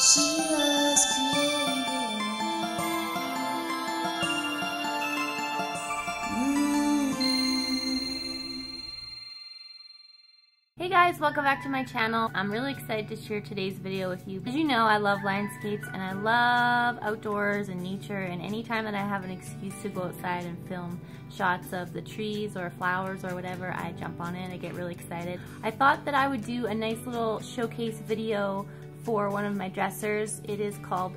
She was. Hey guys, welcome back to my channel. I'm really excited to share today's video with you. As you know, I love landscapes and I love outdoors and nature and anytime that I have an excuse to go outside and film shots of the trees or flowers or whatever, I jump on it. I get really excited. I thought that I would do a nice little showcase video for one of my dressers. It is called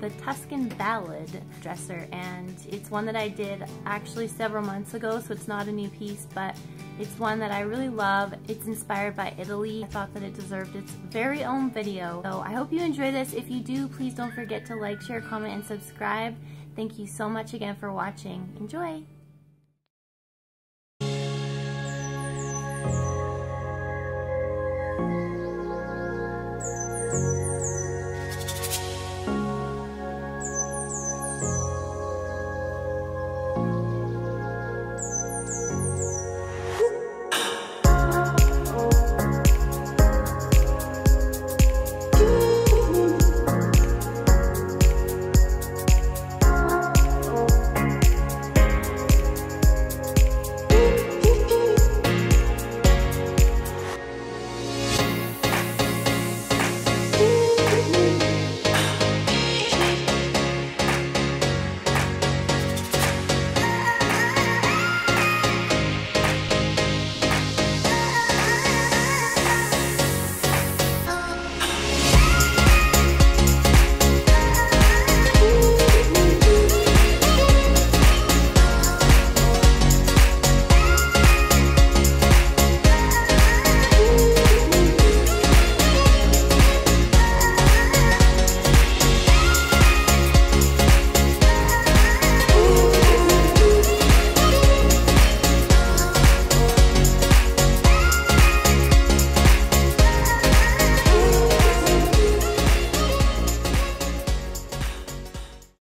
the Tuscan Ballad dresser and it's one that I did actually several months ago so it's not a new piece but it's one that I really love. It's inspired by Italy. I thought that it deserved its very own video. So I hope you enjoy this. If you do, please don't forget to like, share, comment, and subscribe. Thank you so much again for watching. Enjoy!